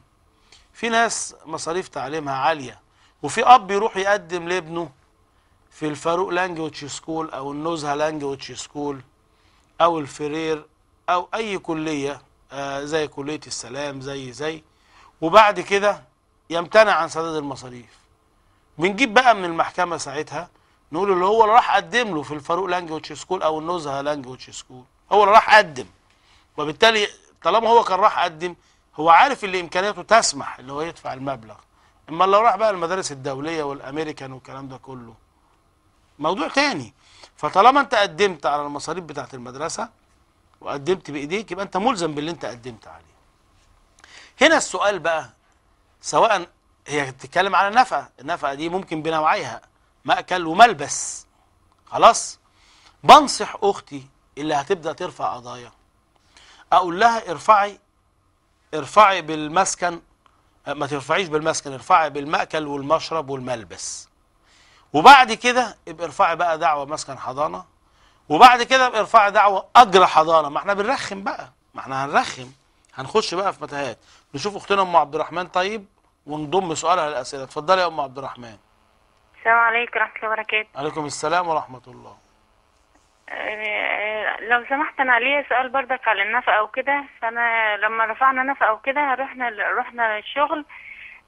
في ناس مصاريف تعليمها عالية وفي أب يروح يقدم لابنه في الفاروق language school أو النزهة language school أو الفرير أو أي كلية آه زي كلية السلام زي زي. وبعد كده يمتنع عن سداد المصاريف. بنجيب بقى من المحكمة ساعتها نقول اللي هو اللي راح قدم له في الفاروق language school أو النزهة language school. هو اللي راح قدم. وبالتالي طالما هو كان راح قدم هو عارف اللي إمكانياته تسمح اللي هو يدفع المبلغ. أما لو راح بقى المدارس الدولية والأمريكان والكلام ده كله. موضوع تاني. فطالما أنت قدمت على المصاريف بتاعت المدرسة وقدمت بإيديك يبقى أنت ملزم باللي أنت قدمت عليه. هنا السؤال بقى سواء هي بتتكلم على نفقة. النفقة دي ممكن بنوعيها مأكل وملبس. خلاص؟ بنصح أختي اللي هتبدأ ترفع قضايا. أقول لها ارفعي ارفعي بالمسكن. ما ترفعيش بالمسكن ارفعي بالمأكل والمشرب والملبس. وبعد كده ابقى ارفعي بقى دعوة مسكن حضانة. وبعد كده ارفعي دعوة أجر حضانة. ما إحنا بنرخم بقى. ما إحنا هنرخم. هنخش بقى في متاهات. نشوف أختنا أم عبد الرحمن طيب؟ ونضم سؤالها للأسئلة اتفضلي يا أم عبد الرحمن. السلام عليكم ورحمة الله وبركاته. عليكم السلام ورحمة الله. آه، لو سمحت أنا ليا سؤال برضك على النفقه وكده فأنا لما رفعنا نفقه وكده رحنا رحنا الشغل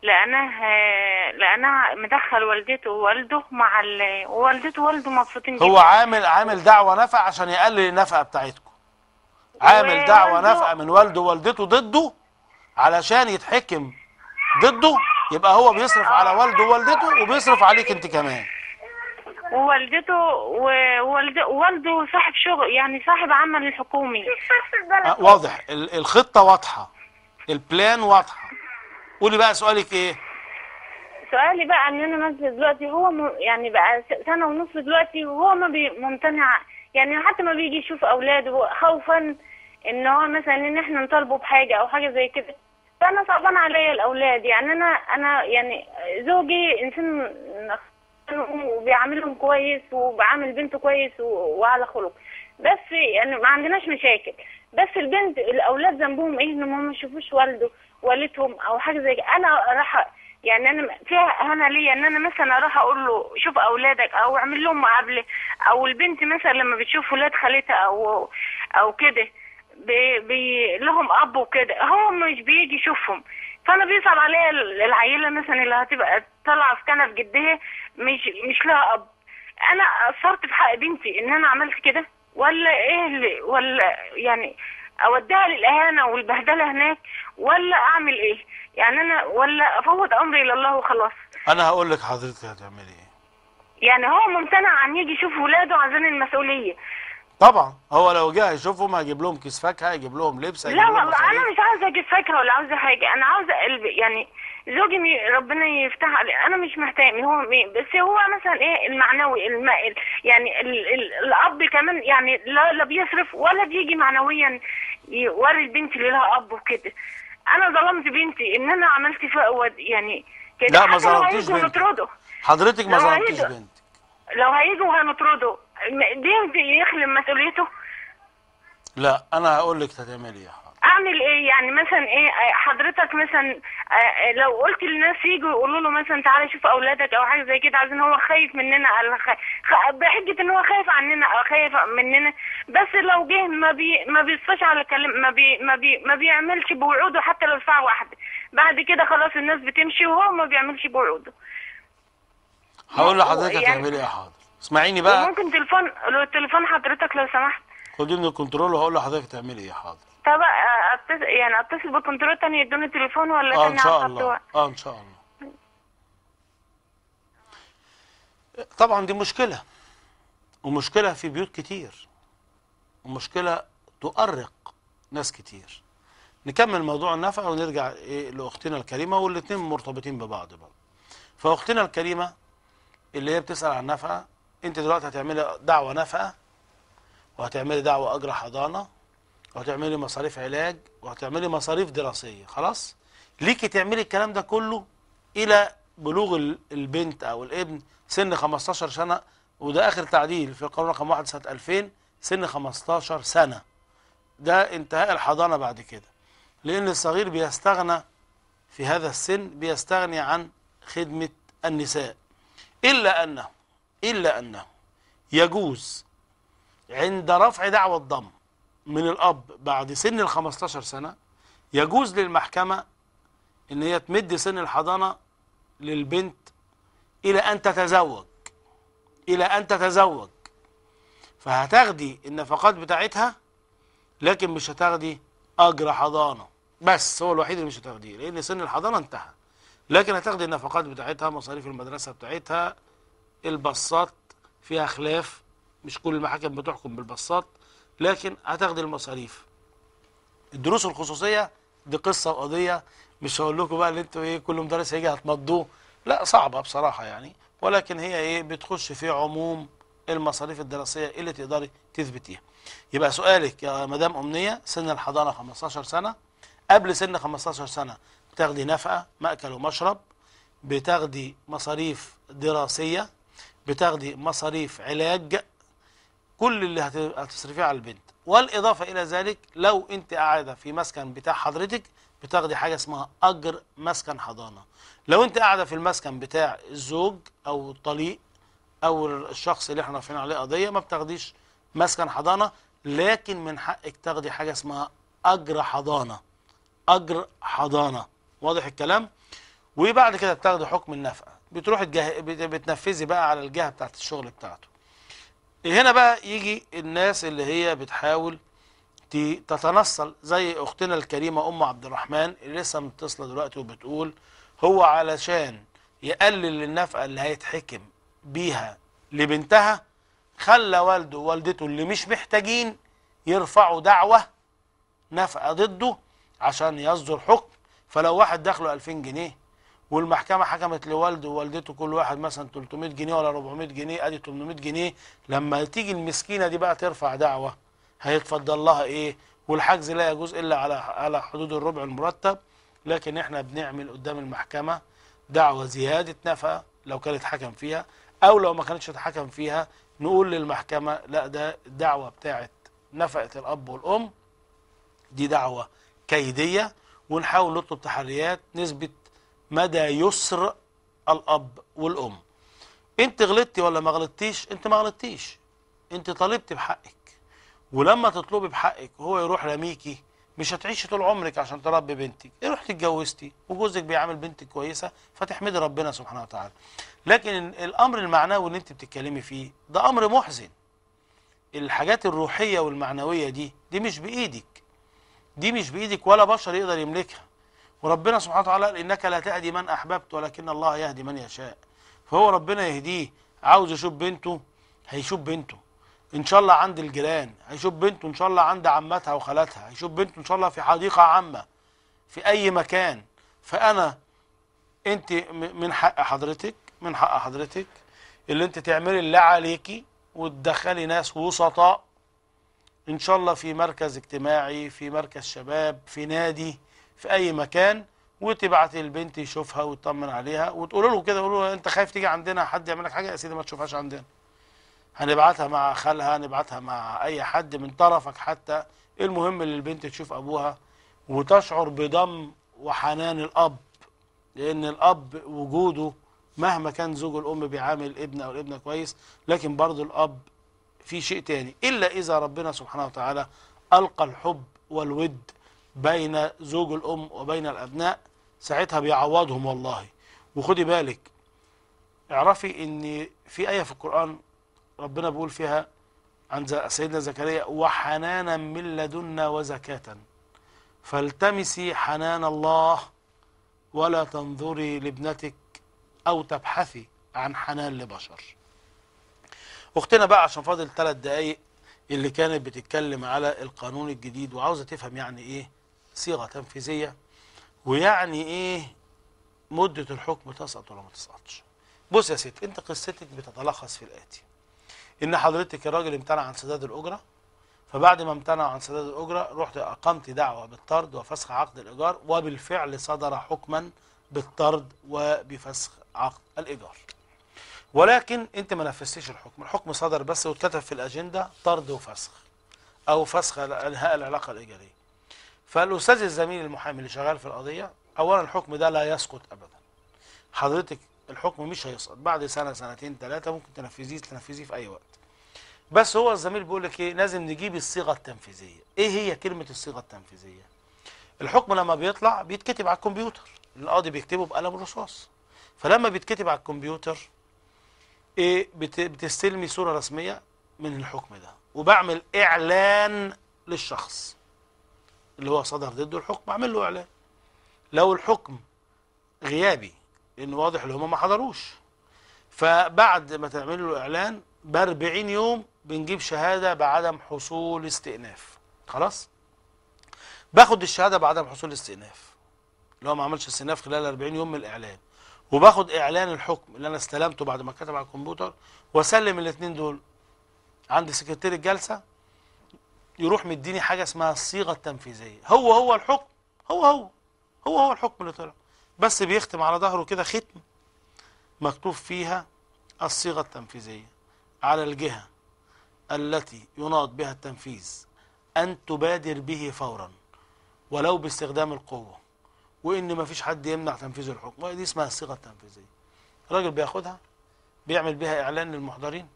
لقيناه آه، لقيناه مدخل والدته ووالده مع ال... ووالدته ووالده مبسوطين جدا. هو عامل عامل دعوة نفقة عشان يقلل النفقة بتاعتكم. عامل دعوة ووالده- نفقة من والده ووالدته ضده علشان يتحكم ضده يبقى هو بيصرف على والده ووالدته وبيصرف عليك انت كمان. ووالدته ووالده صاحب شغل يعني صاحب عمل حكومي. آه، واضح. ال- الخطة واضحة. البلان واضحة. قولي بقى سؤالك إيه؟ سؤالي بقى ان أنا نازلة دلوقتي هو م... يعني بقى سنة ونص دلوقتي وهو ما بي... ممتنع. يعني حتى ما بيجي يشوف أولاده خوفا إن هو مثلا إن إحنا نطالبه بحاجة أو حاجة زي كده. فانا صعبان عليا الأولاد. يعني أنا أنا يعني زوجي إنسان وبيعاملهم كويس وبعامل بنته كويس وعلى خلق. بس يعني ما عندناش مشاكل. بس البنت الأولاد ذنبهم إيه؟ إن هم ما يشوفوش والده والدهم أو حاجة زي كده. أنا راح يعني أنا فيها أنا ليا إن أنا مثلا أروح أقول له شوف أولادك أو اعمل لهم مقابلة. أو البنت مثلا لما بتشوف ولاد خالتها أو أو كده. بي بي لهم أب وكده. هو مش بيجي يشوفهم. فأنا بيصعب عليا ال- العيلة مثلا اللي هتبقى طالعة في كنف جدها مش مش لها أب. أنا قصرت في حق بنتي إن أنا عملت كده ولا إيه اللي ولا يعني أوديها للإهانة والبهدلة هناك ولا أعمل إيه؟ يعني أنا ولا أفوض أمري إلى الله وخلاص. أنا هقول لك حضرتك هتعملي إيه. يعني هو ممتنع عن يجي يشوف ولاده عشان المسؤولية. طبعا. هو لو جه هيشوفهم هيجيب لهم كيس فاكهة هيجيب لهم لبس هيجيب لا والله. أنا مش عاوزة أجيب فاكهة ولا عاوزة حاجة. أنا عاوزة قلب يعني زوجي مي- ربنا يفتح عليه. أنا مش محتاج. هو مي- بس هو مثلا إيه المعنوي الم... ال- يعني ال... ال... الأب كمان يعني لا, لا بيصرف ولا بيجي معنويا يوري البنت اللي لها أب وكده. أنا ظلمت بنتي إن أنا عملت فيها يعني كده. لا، ما ظلمتيش. نطرده حضرتك ما ظلمتيش بنتك. لو هيجوا هنطرده دي يخلم مسؤوليته؟ لا أنا هقول لك هتعملي إيه. أعمل إيه؟ يعني مثلا إيه؟ حضرتك مثلا آه، آه، لو قلت للناس يجوا يقولوا له مثلا تعالى شوف أولادك أو حاجة زي كده عايزين هو خايف مننا. بحجة إن هو خايف عننا أو خايف مننا. بس لو جه ما بي ما بيصفاش على كلام ما بي ما بي ما بيعملش بوعوده حتى لو ساعة واحدة. بعد كده خلاص الناس بتمشي وهو ما بيعملش بوعوده. هقول لحضرتك يعني- هتعملي إيه حاضر؟ اسمعيني بقى. وممكن تليفون لو تليفون حضرتك لو سمحت. خدي من ال control وهقول لحضرتك تعملي إيه حاضر. طب آه، أتصل يعني أتصل بال control تاني يدوني تليفون ولا آه إن شاء الله؟ آه إن شاء الله. طبعا دي مشكلة. ومشكلة في بيوت كتير. ومشكلة تؤرق ناس كتير. نكمل موضوع النفقة ونرجع إيه لأختنا الكريمة والاتنين مرتبطين ببعض بقى فأختنا الكريمة اللي هي بتسأل عن نفقة انت دلوقتي هتعملي دعوة نفقة وهتعملي دعوة أجر حضانة وهتعملي مصاريف علاج وهتعملي مصاريف دراسية خلاص؟ ليكي تعملي الكلام ده كله إلى بلوغ ال- البنت أو الابن سن 15 سنة وده آخر تعديل في القانون رقم 1 سنة 2000 سن 15 سنة. ده انتهاء الحضانة بعد كده. لأن الصغير بيستغنى في هذا السن بيستغني عن خدمة النساء. إلا أنه إلا أنه يجوز عند رفع دعوى الضم من الأب بعد سن ال 15 سنة يجوز للمحكمة إن هي تمد سن الحضانة للبنت إلى أن تتزوج إلى أن تتزوج. فهتاخدي النفقات بتاعتها لكن مش هتاخدي أجر حضانة. بس هو الوحيد اللي مش هتاخديه لأن سن الحضانة انتهى. لكن هتاخدي النفقات بتاعتها مصاريف المدرسة بتاعتها البصات فيها خلاف مش كل المحاكم بتحكم بالبصات لكن هتاخدي المصاريف. الدروس الخصوصية دي قصة وقضية مش هقول لكم بقى ان أنتوا إيه كل مدرس هيجي هتمضوه. لا صعبة بصراحة يعني ولكن هي إيه بتخش في عموم المصاريف الدراسية اللي تقدري تثبتيها. يبقى سؤالك يا مدام أمنية سن الحضانة 15 سنة. قبل سن 15 سنة بتاخدي نفقة مأكل ومشرب بتاخدي مصاريف دراسية بتاخدي مصاريف علاج كل اللي هت- هتصرفيه على البنت. والإضافة إلى ذلك لو أنت قاعدة في مسكن بتاع حضرتك بتاخدي حاجة اسمها أجر مسكن حضانة. لو أنت قاعدة في المسكن بتاع الزوج أو الطليق أو الشخص اللي إحنا رافعين عليه قضية ما بتاخديش مسكن حضانة لكن من حقك تاخدي حاجة اسمها أجر حضانة. أجر حضانة. واضح الكلام؟ وبعد كده بتاخدي حكم النفقة. بتروحي تجه... بت- بتنفذي بقى على الجهة بتاعت الشغل بتاعته. هنا بقى يجي الناس اللي هي بتحاول تتنصل زي أختنا الكريمة أم عبد الرحمن اللي لسه متصلة دلوقتي وبتقول هو علشان يقلل النفقة اللي هيتحكم بيها لبنتها خلى والده ووالدته اللي مش محتاجين يرفعوا دعوة نفقة ضده عشان يصدر حكم. فلو واحد دخله 2000 جنيه والمحكمة حكمت لوالده ووالدته كل واحد مثلا 300 جنيه ولا 400 جنيه أدي 800 جنيه. لما تيجي المسكينة دي بقى ترفع دعوة هيتفضل لها إيه؟ والحجز لا يجوز إلا على على حدود الربع المرتب. لكن إحنا بنعمل قدام المحكمة دعوة زيادة نفقة لو كانت حكم فيها أو لو ما كانتش اتحكم فيها نقول للمحكمة لا ده الدعوة بتاعت نفقة الأب والأم. دي دعوة كيدية ونحاول نطلب تحريات نثبت مدى يسر الأب والأم. انت غلطتي ولا ما غلطتيش؟ انت ما غلطتيش. انت طالبت بحقك. ولما تطلبي بحقك وهو يروح رميكي مش هتعيشي طول عمرك عشان تربي بنتك. رحتي اتجوزتي وجوزك بيعامل بنتك كويسة فتحمدي ربنا سبحانه وتعالى. لكن الأمر المعنوي اللي انت بتتكلمي فيه ده أمر محزن. الحاجات الروحية والمعنوية دي دي مش بإيدك. دي مش بإيدك ولا بشر يقدر يملكها. وربنا سبحانه وتعالى قال إنك لا تهدي من أحببت ولكن الله يهدي من يشاء. فهو ربنا يهديه. عاوز يشوف بنته هيشوف بنته. إن شاء الله عند الجيران هيشوف بنته إن شاء الله عند عمتها وخالاتها. هيشوف بنته إن شاء الله في حديقة عامة في أي مكان. فأنا أنت م- من حق حضرتك من حق حضرتك اللي أنت تعملي اللي عليكي وتدخلي ناس وسطاء. إن شاء الله في مركز اجتماعي في مركز شباب في نادي. في أي مكان وتبعتي البنت يشوفها ويطمن عليها وتقول له كده قولوا له أنت خايف تيجي عندنا حد يعمل لك حاجة؟ يا سيدي ما تشوفهاش عندنا. هنبعتها مع خالها هنبعتها مع أي حد من طرفك حتى. المهم إن البنت تشوف أبوها وتشعر بضم وحنان الأب لأن الأب وجوده مهما كان زوج الأم بيعامل الابن أو الابنه كويس لكن برضه الأب في شيء تاني. إلا إذا ربنا سبحانه وتعالى ألقى الحب والود بين زوج الأم وبين الأبناء ساعتها بيعوضهم والله. وخدي بالك اعرفي إن في آية في القرآن ربنا بيقول فيها عن سيدنا زكريا وحنانا من لدنا وزكاة فالتمسي حنان الله ولا تنظري لابنتك أو تبحثي عن حنان لبشر. أختنا بقى عشان فاضل ثلاث دقايق اللي كانت بتتكلم على القانون الجديد وعاوزة تفهم يعني إيه صيغة تنفيذية ويعني إيه مدة الحكم تسقط ولا ما تسقطش. بص يا ست أنت قصتك بتتلخص في الآتي. إن حضرتك الراجل امتنع عن سداد الأجرة فبعد ما امتنع عن سداد الأجرة رحت أقمت دعوة بالطرد وفسخ عقد الإيجار وبالفعل صدر حكما بالطرد وبفسخ عقد الإيجار. ولكن أنت ما نفذتش الحكم. الحكم صدر بس واتكتب في الأجندة طرد وفسخ أو فسخ انهاء العلاقة الإيجارية. فالأستاذ الزميل المحامي اللي شغال في القضية اولا الحكم ده لا يسقط ابدا. حضرتك الحكم مش هيسقط. بعد سنة سنتين ثلاثة ممكن تنفذيه تنفذيه في أي وقت. بس هو الزميل بيقول لك إيه؟ لازم نجيب الصيغة التنفيذية. إيه هي كلمة الصيغة التنفيذية؟ الحكم لما بيطلع بيتكتب على الكمبيوتر. القاضي بيكتبه بقلم رصاص. فلما بيتكتب على الكمبيوتر إيه؟ بت- بتستلمي صورة رسمية من الحكم ده. وبعمل إعلان للشخص. اللي هو صدر ضده الحكم بعمل له إعلان. لو الحكم غيابي لأن واضح إن هم ما حضروش. فبعد ما تعمل له إعلان ب 40 يوم بنجيب شهادة بعدم حصول استئناف. خلاص؟ باخد الشهادة بعدم حصول استئناف. اللي هو ما عملش استئناف خلال 40 يوم من الإعلان. وباخد إعلان الحكم اللي أنا استلمته بعد ما كتب على الكمبيوتر وأسلم الاثنين دول. عند سكرتير الجلسه يروح مديني حاجة اسمها الصيغة التنفيذية. هو هو الحكم. هو هو. هو هو الحكم اللي طلع. بس بيختم على ظهره كده ختم مكتوب فيها الصيغة التنفيذية على الجهة التي يناط بها التنفيذ أن تبادر به فورا ولو باستخدام القوة. وإن ما فيش حد يمنع تنفيذ الحكم. دي اسمها الصيغة التنفيذية. الراجل بياخدها بيعمل بها إعلان للمحضرين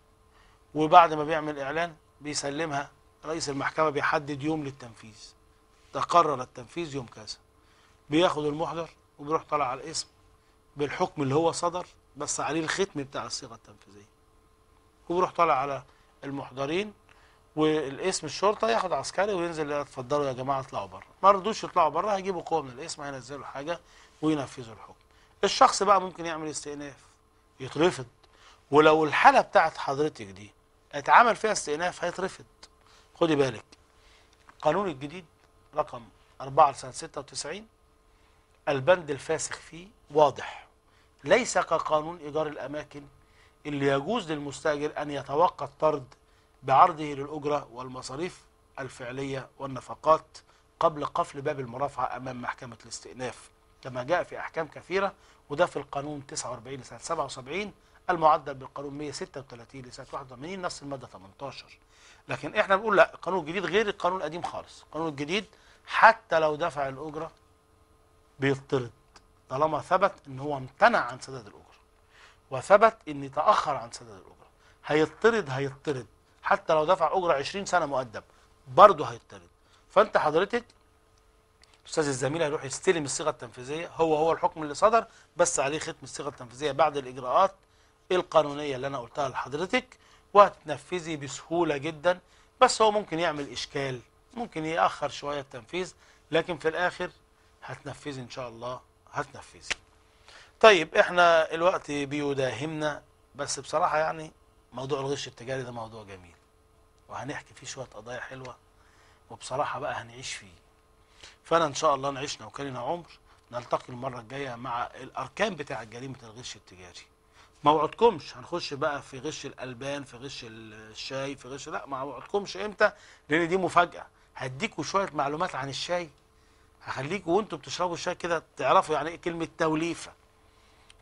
وبعد ما بيعمل إعلان بيسلمها رئيس المحكمة بيحدد يوم للتنفيذ. تقرر التنفيذ يوم كذا. بياخد المحضر وبيروح طالع على الاسم بالحكم اللي هو صدر بس عليه الختم بتاع الصيغة التنفيذية. وبيروح طالع على المحضرين والاسم الشرطة ياخد عسكري وينزل اتفضلوا يا جماعة اطلعوا بره ما رضوش يطلعوا بره هيجيبوا قوة من الاسم هينزلوا حاجة وينفذوا الحكم. الشخص بقى ممكن يعمل استئناف يترفض. ولو الحالة بتاعت حضرتك دي اتعمل فيها استئناف هيترفض. خدي بالك. القانون الجديد رقم 4 سنه 96 البند الفاسخ فيه واضح. ليس كقانون إيجار الأماكن اللي يجوز للمستأجر أن يتوقع الطرد بعرضه للأجرة والمصاريف الفعلية والنفقات قبل قفل باب المرافعة أمام محكمة الاستئناف. كما جاء في أحكام كثيرة وده في القانون 49 لسنة 77 المعدل بالقانون 136 لسنة 81 نص المادة 18 لكن إحنا بنقول لا القانون الجديد غير القانون القديم خالص. القانون الجديد حتى لو دفع الأجرة بيطرد طالما ثبت إن هو امتنع عن سداد الأجرة وثبت إن تأخر عن سداد الأجرة. هيطرد هيطرد. حتى لو دفع أجرة 20 سنة مؤدب برضه هيطرد. فأنت حضرتك الاستاذ الزميل هيروح يستلم الصيغة التنفيذية هو هو الحكم اللي صدر بس عليه ختم الصيغة التنفيذية بعد الإجراءات القانونية اللي أنا قلتها لحضرتك. وهتنفذي بسهولة جدا بس هو ممكن يعمل إشكال ممكن يأخر شوية التنفيذ لكن في الآخر هتنفذي إن شاء الله هتنفذي. طيب إحنا الوقت بيداهمنا بس بصراحة يعني موضوع الغش التجاري ده موضوع جميل. وهنحكي فيه شوية قضايا حلوة وبصراحة بقى هنعيش فيه. فأنا إن شاء الله نعيشنا وكلنا عمر نلتقي المرة الجاية مع الأركان بتاع جريمة الغش التجاري. ما وعدكمش هنخش بقى في غش الألبان في غش الشاي في غش لا ما وعدكمش إمتى؟ لأن دي مفاجأة. هديكوا شوية معلومات عن الشاي. هخليكوا وانتوا بتشربوا الشاي كده تعرفوا يعني إيه كلمة توليفة.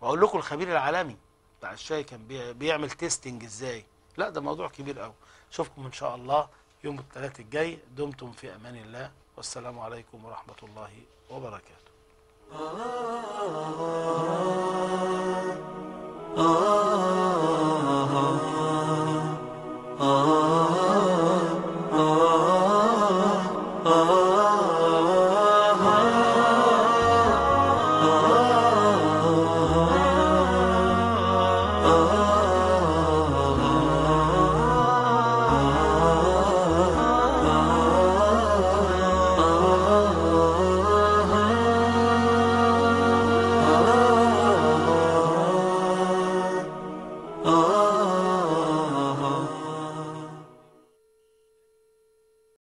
وأقول لكم الخبير العالمي بتاع الشاي كان بي- بيعمل testing إزاي. لا ده موضوع كبير قوي أشوفكم إن شاء الله يوم الثلاث الجاي. دمتم في أمان الله. والسلام عليكم ورحمة الله وبركاته. ah, ah, ah, ah. ah, ah.